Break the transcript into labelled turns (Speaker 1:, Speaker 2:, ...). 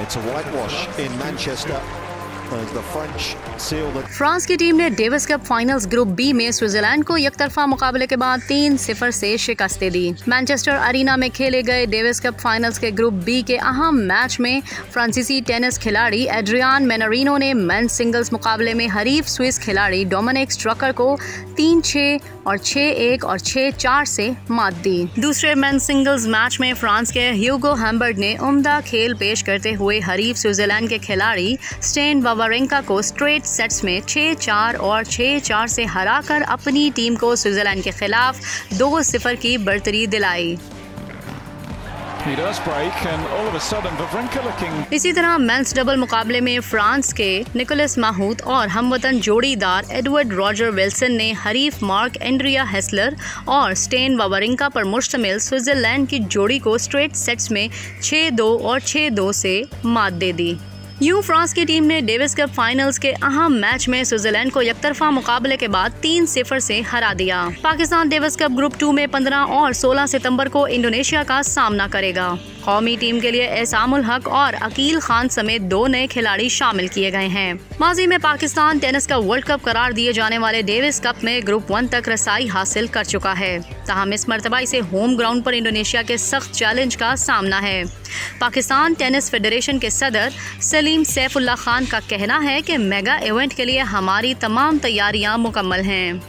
Speaker 1: It's a whitewash in Manchester.
Speaker 2: France की team ने Davis cup finals group B में Switzerland को एक तरफा मुकाबले के बाद तीन सिफर से शिकस्त दी। मैनचेस्टर अरीना में खेले गए डेविस कप फाइनल्स के ग्रुप बी के अहम मैच में फ्रांसीसी टेनिस खिलाड़ी एड्रियान मेनरिनो ने मेंस सिंगल्स मुकाबले में हरीफ स्विस खिलाड़ी डोमिनिक स्ट्रकर को तीन छः और छः एक और छः चार से मात दी। दूसरे मेंस सिंगल्स मैच में फ्रांस के ह्यूगो हैम्बर्ड ने उम्दा खेल पेश करते हुए हरीफ स्विट्जरलैंड के खिलाड़ी स्टेन वावरेंका को स्ट्रेट सेट्स में छः चार और छः चार से हराकर अपनी टीम को स्विट्जरलैंड के खिलाफ दो सिफर की बढ़तरी दिलाई। इसी तरह मेंस डबल मुकाबले में फ्रांस के निकोलस माहूत और हमवतन जोड़ीदार एडवर्ड रॉजर विल्सन ने हरीफ मार्क एंड्रिया हेसलर और स्टेन वावरिंका पर मुश्तमिल स्विट्जरलैंड की जोड़ी को स्ट्रेट सेट्स में 6-2 और 6-2 से मात दे दी। यूँ फ्रांस की टीम ने डेविस कप फाइनल्स के अहम मैच में स्विट्जरलैंड को यकतरफा मुकाबले के बाद तीन सिफर से हरा दिया। Pakistan Davis cup group two में 15 और 16 सितंबर को इंडोनेशिया का सामना करेगा। कौमी टीम के लिए एहसामुल हक और अकील खान समेत दो नए खिलाड़ी शामिल किए गए हैं। माजी में पाकिस्तान टेनिस का वर्ल्ड कप करार दिए जाने वाले डेविस कप में ग्रुप वन तक रसाई हासिल कर चुका है। तहम इस मरतबा इसे होम ग्राउंड पर इंडोनेशिया के सख्त चैलेंज का सामना है। पाकिस्तान टेनिस फेडरेशन के सदर सलीम सैफुल्ला खान का कहना है कि मेगा इवेंट के लिए हमारी तमाम तैयारियाँ मुकम्मल हैं।